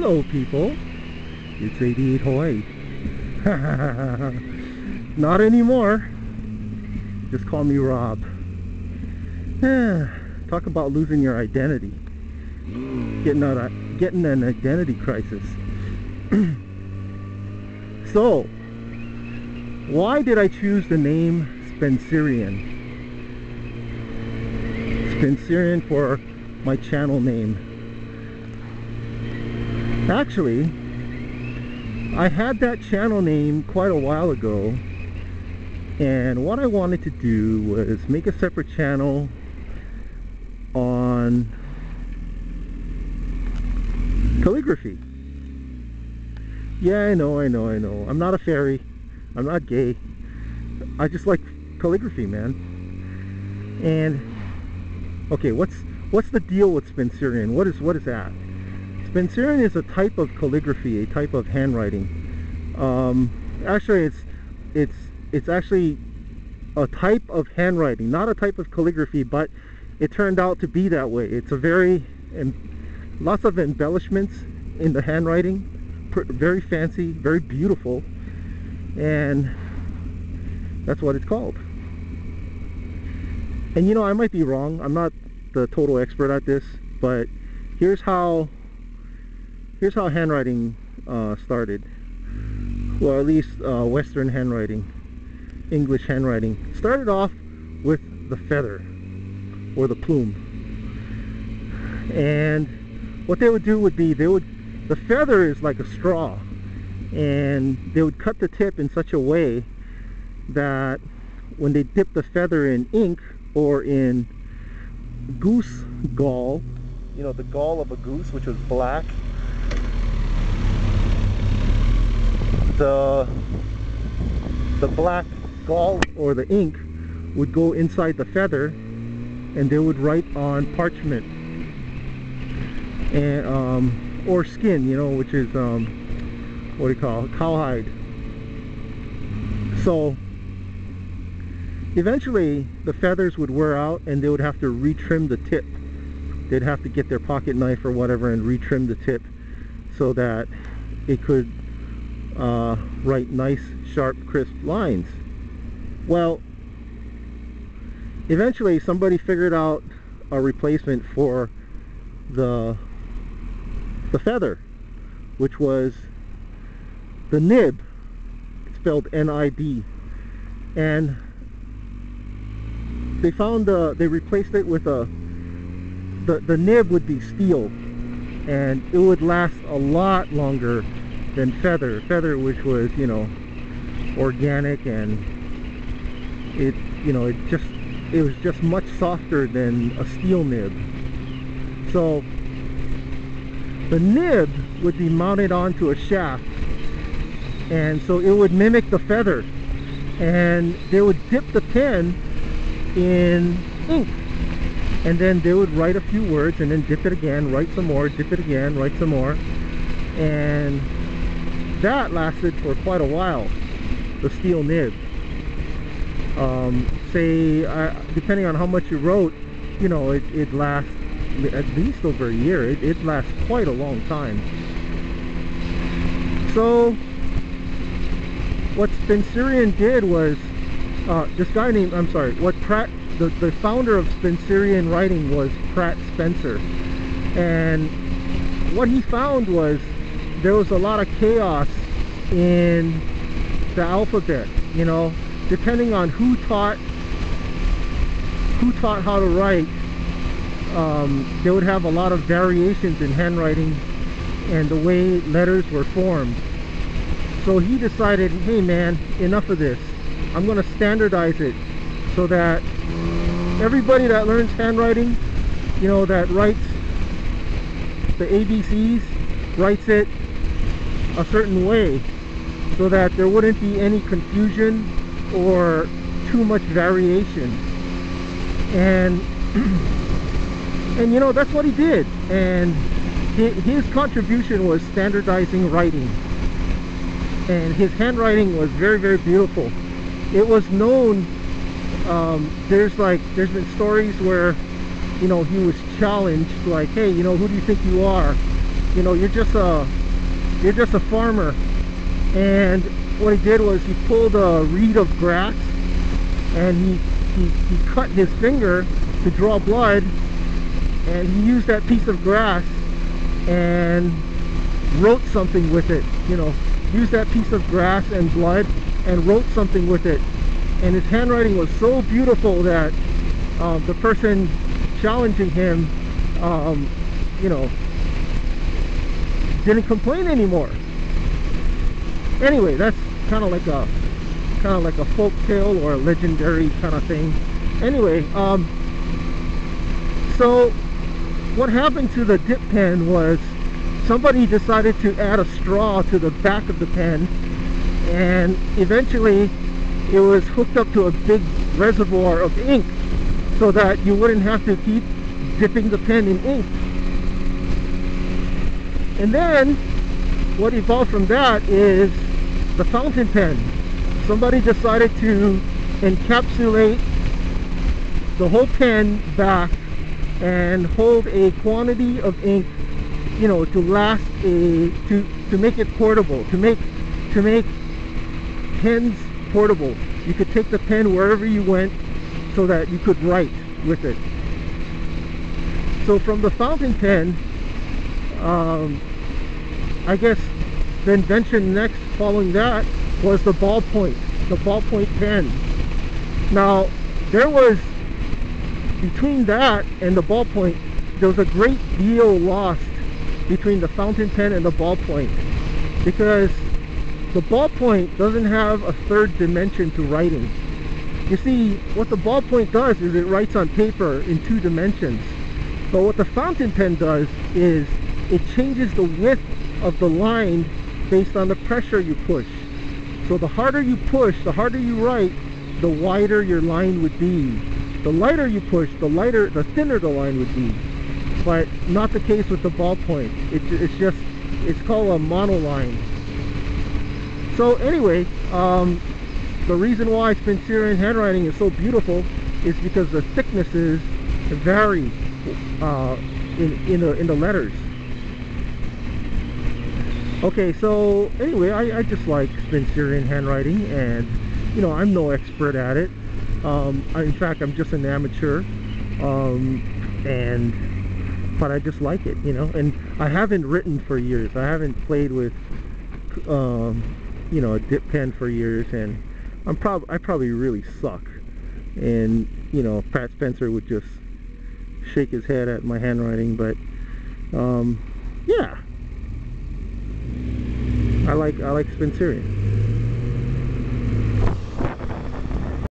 Hello people, it's 88 Hawaii. Not anymore. Just call me Rob. Talk about losing your identity. Getting out of, getting an identity crisis. so, why did I choose the name Spencerian? Spencerian for my channel name. Actually, I had that channel name quite a while ago and what I wanted to do was make a separate channel on calligraphy. Yeah, I know, I know, I know. I'm not a fairy. I'm not gay. I just like calligraphy, man. And okay, what's what's the deal with Spencerian? What is what is that? Spencerian is a type of calligraphy, a type of handwriting. Um, actually, it's it's it's actually a type of handwriting, not a type of calligraphy, but it turned out to be that way. It's a very and lots of embellishments in the handwriting, very fancy, very beautiful, and that's what it's called. And you know, I might be wrong. I'm not the total expert at this, but here's how here's how handwriting uh, started. Well at least uh, western handwriting English handwriting started off with the feather or the plume. And what they would do would be they would the feather is like a straw and they would cut the tip in such a way that when they dip the feather in ink or in goose gall you know the gall of a goose which was black the the black gall or the ink would go inside the feather and they would write on parchment. And um, or skin you know which is um, what do you call it? Cowhide. So eventually the feathers would wear out and they would have to retrim the tip. They'd have to get their pocket knife or whatever and retrim the tip so that it could uh, write nice, sharp, crisp lines. Well, eventually somebody figured out a replacement for the the feather, which was the nib, spelled N-I-B, and they found the they replaced it with a the the nib would be steel, and it would last a lot longer than feather. Feather which was, you know, organic and it, you know, it just, it was just much softer than a steel nib. So the nib would be mounted onto a shaft and so it would mimic the feather and they would dip the pen in ink and then they would write a few words and then dip it again write some more dip it again write some more and that lasted for quite a while the steel nib. Um, say uh, depending on how much you wrote you know it, it lasts at least over a year. It, it lasts quite a long time. So what Spencerian did was uh, this guy named I'm sorry what Pratt the, the founder of Spencerian writing was Pratt Spencer. And what he found was there was a lot of chaos in the alphabet you know depending on who taught who taught how to write um, they would have a lot of variations in handwriting and the way letters were formed. So he decided hey man enough of this. I'm gonna standardize it so that everybody that learns handwriting you know that writes the ABCs writes it a certain way so that there wouldn't be any confusion or too much variation. And and you know that's what he did. And his contribution was standardizing writing. And his handwriting was very very beautiful. It was known um, there's like there's been stories where you know he was challenged like hey you know who do you think you are? You know you're just a you're just a farmer. And what he did was he pulled a reed of grass and he, he, he cut his finger to draw blood and he used that piece of grass and wrote something with it you know. Used that piece of grass and blood and wrote something with it. And his handwriting was so beautiful that um, the person challenging him um, you know didn't complain anymore. Anyway that's kind of like a kind of like a folk tale or a legendary kind of thing. Anyway um so what happened to the dip pen was somebody decided to add a straw to the back of the pen and eventually it was hooked up to a big reservoir of ink so that you wouldn't have to keep dipping the pen in ink and then what evolved from that is the fountain pen. Somebody decided to encapsulate the whole pen back and hold a quantity of ink you know to last a to to make it portable to make to make pens portable you could take the pen wherever you went so that you could write with it so from the fountain pen um, I guess the invention next following that was the ballpoint, the ballpoint pen. Now, there was, between that and the ballpoint, there was a great deal lost between the fountain pen and the ballpoint because the ballpoint doesn't have a third dimension to writing. You see, what the ballpoint does is it writes on paper in two dimensions. But what the fountain pen does is it changes the width of the line based on the pressure you push. So the harder you push, the harder you write, the wider your line would be. The lighter you push, the lighter, the thinner the line would be. But not the case with the ballpoint. It, it's just, it's called a monoline. So anyway, um, the reason why Spencerian handwriting is so beautiful is because the thicknesses vary uh, in, in, the, in the letters. Okay, so anyway, I, I just like Spencerian handwriting and, you know, I'm no expert at it. Um, I, in fact, I'm just an amateur. Um, and, but I just like it, you know, and I haven't written for years. I haven't played with, um, you know, a dip pen for years and I'm prob I probably really suck. And, you know, Pat Spencer would just shake his head at my handwriting, but, um, yeah, I like I like Spencerian.